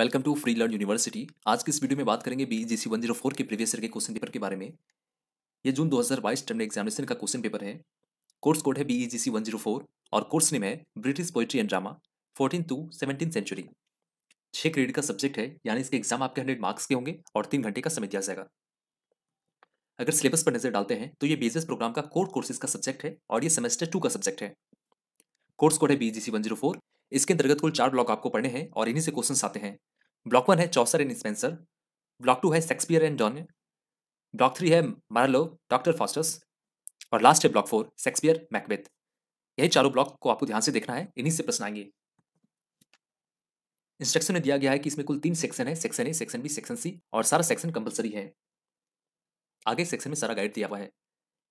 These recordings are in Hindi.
Welcome to free learn university आज की इस वीडियो में बात करेंगे B G C one zero four के प्रीवियस ईयर के क्वेश्चन पेपर के बारे में। ये जून 2022 टर्म एग्जामिनेशन का क्वेश्चन पेपर है। कोर्स कोड है B G C one zero four और कोर्स नेम है British poetry and drama fourteen to seventeen century छः क्रेडिट का सब्जेक्ट है, यानी इसके एग्ज़ाम आपके हंड्रेड मार्क्स के होंगे और तीन घंटे का समय दिया जाएगा। अगर सिलेबस पर नज़र डालते हैं तो ये बीएसएस प्रोग्राम का कोर कोर्सेज का सब्जेक्ट है और ये सेमेस्टर टू का सब्जेक्ट है। कोर्स कोड है B G C one zero four इसके अंतर्गत कुल चार ब्लॉक आपको पढ़ने हैं और इन्हीं से क्वेश्चन आते हैं। ब्लॉक वन है Chaucer and Spenser. Block two है Shakespeare and Donne. Block three है मार्लो, डॉक्टर फॉस्टर्स और लास्ट है ब्लॉक फोर, शेक्सपियर, मैकबेथ। यही चारों ब्लॉक को आपको ध्यान से देखना है, इन्हीं से प्रश्न आएँगे। इंस्ट्रक्शन में दिया गया है कि इसमें कुल तीन सेक्शन है, section A, section B, section C और सारा सेक्शन कंपलसरी है। आगे सेक्शन में सारा गाइड दिया हुआ है।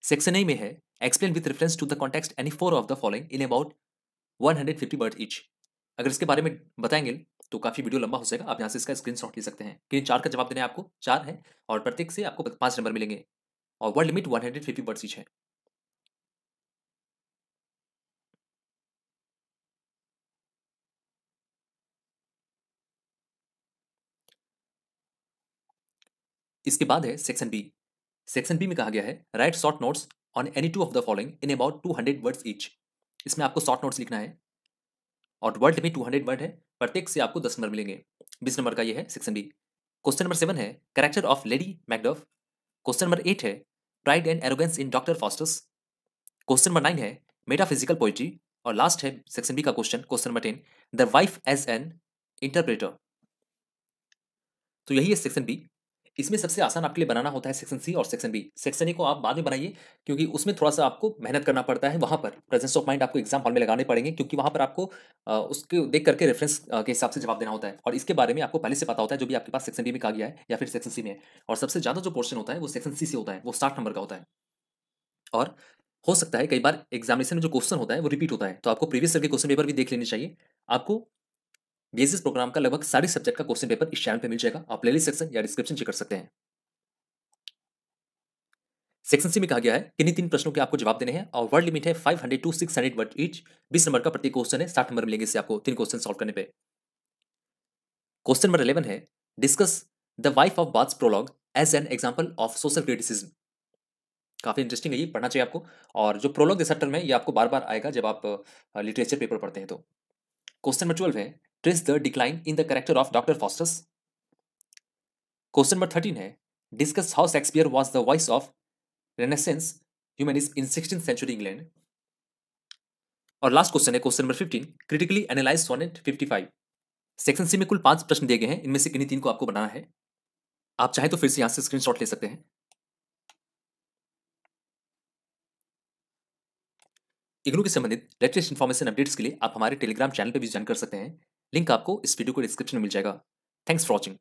सेक्शन ए में है, explain with reference to the context any four of the following in about 150 word each. अगर इसके बारे में बताएँगे तो काफ़ी वीडियो लंबा हो जाएगा। आप यहाँ से इसका स्क्रीनशॉट ले सकते हैं। कि चार का जवाब देने आपको चार है और प्रत्येक से आपको पाँच नंबर मिलेंगे। और word limit one hundred fifty words है। इसके बाद है सेक्शन बी सेक्शन बी में कहा गया है write short notes on any two of the following in about two hundred words each इसमें आपको शॉर्ट नोट्स लिखना है। और word limit two hundred word है, प्रत्येक से आपको दस नंबर मिलेंगे। बीस नंबर का ये है section B question number seven है character of lady Macduff question number eight है pride and arrogance in doctor Faustus question number nine है मेटाफिजिकल पोइट्री और लास्ट है सेक्शन बी का question question number ten the wife as an interpreter तो यही है सेक्शन बी इसमें सबसे आसान आपके लिए बनाना होता है सेक्शन सी और सेक्शन बी सेक्शन ए को आप बाद में बनाइए, क्योंकि उसमें थोड़ा सा आपको मेहनत करना पड़ता है वहाँ पर। प्रेजेंस ऑफ़ माइंड आपको एग्ज़ाम हॉल में लगाने पड़ेंगे, क्योंकि वहाँ पर आपको उसके देख करके रेफरेंस के हिसाब से जवाब देना होता है। और इसके बारे में आपको पहले से पता होता है जो भी आपके पास सेक्शन बी में कहा गया है या फिर सेक्शन सी में और सबसे ज़्यादा जो पोर्शन होता है वो सेक्शन सी से होता है, वो साठ नंबर का होता है। और हो सकता है कई बार एग्जामिनेशन में जो क्वेश्चन होता है वो रिपीट होता है। तो आपको प्रीवियस ईयर के क्वेश्चन पेपर भी देख लेने चाहिए। आपको बेसिस प्रोग्राम का लगभग सारे सब्जेक्ट का क्वेश्चन पेपर इस चैनल पे मिल जाएगा। आप प्लेलिस्ट सेक्शन या डिस्क्रिप्शन चेक कर सकते हैं। सेक्शन सी में कहा गया है, किन्हीं तीन प्रश्नों के आपको जवाब देने हैं और वर्ड लिमिट है five hundred to six hundred word each बीस नंबर का प्रत्येक क्वेश्चन है, साठ नंबर मिलेंगे इससे आपको तीन क्वेश्चन सॉल्व करने पे। क्वेश्चन नंबर इलेवन है discuss the wife of Bath prologue as an example of social criticism काफ़ी इंटरेस्टिंग है ये, पढ़ना चाहिए आपको। और जो प्रोलॉग जैसा टर्म है ये आपको बार बार आएगा जब आप लिटरेचर पेपर पढ़ते हैं तो। क्वेश्चन नंबर ट्वेल्व है trace the decline in the character of doctor Faustus question number thirteen है discuss how Shakespeare was the voice of renaissance humanist in sixteen century England और लास्ट क्वेश्चन है question number fifteen critically analyse sonnet fifty five section C में कुल पाँच प्रश्न दिए गए हैं, इनमें से किन्हीं तीन को आपको बनाना है। आप चाहे तो फिर से यहाँ से स्क्रीनशॉट ले सकते हैं। इग्नू के संबंधित लेटेस्ट इन्फॉर्मेशन अपडेट्स के लिए आप हमारे टेलीग्राम चैनल पर भी ज्वाइन कर सकते हैं। लिंक आपको इस वीडियो को डिस्क्रिप्शन में मिल जाएगा। Thanks for watching